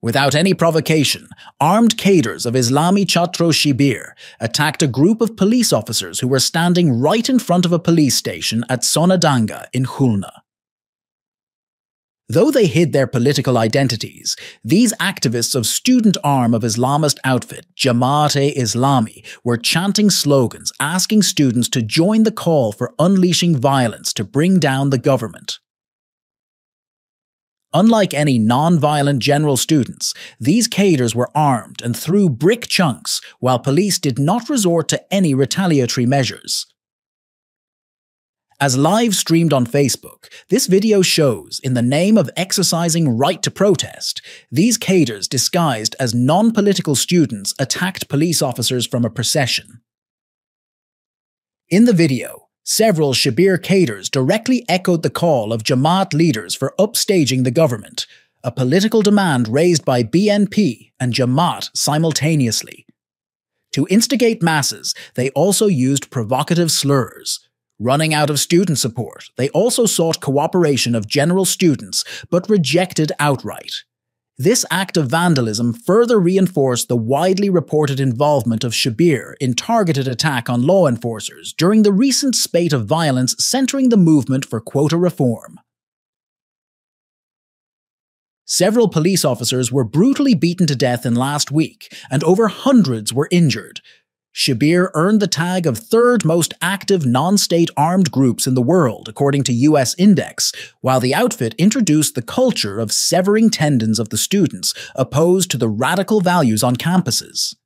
Without any provocation, armed cadres of Islami Chhatro Shibir attacked a group of police officers who were standing right in front of a police station at Sonadanga in Khulna. Though they hid their political identities, these activists of student arm of Islamist outfit Jamaat-e-Islami were chanting slogans asking students to join the call for unleashing violence to bring down the government. Unlike any non-violent general students, these cadres were armed and threw brick chunks, while police did not resort to any retaliatory measures. As live streamed on Facebook, this video shows, in the name of exercising right to protest, these cadres disguised as non-political students attacked police officers from a procession. In the video, several Shibir cadres directly echoed the call of Jamaat leaders for upstaging the government, a political demand raised by BNP and Jamaat simultaneously. To instigate masses, they also used provocative slurs, Running out of student support, they also sought cooperation of general students, but rejected outright. This act of vandalism further reinforced the widely reported involvement of Shibir in targeted attack on law enforcers during the recent spate of violence centering the movement for quota reform. Several police officers were brutally beaten to death in last week, and over hundreds were injured, Shibir earned the tag of third most active non-state armed groups in the world, according to US Index, while the outfit introduced the culture of severing tendons of the students opposed to the radical values on campuses.